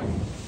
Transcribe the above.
dog.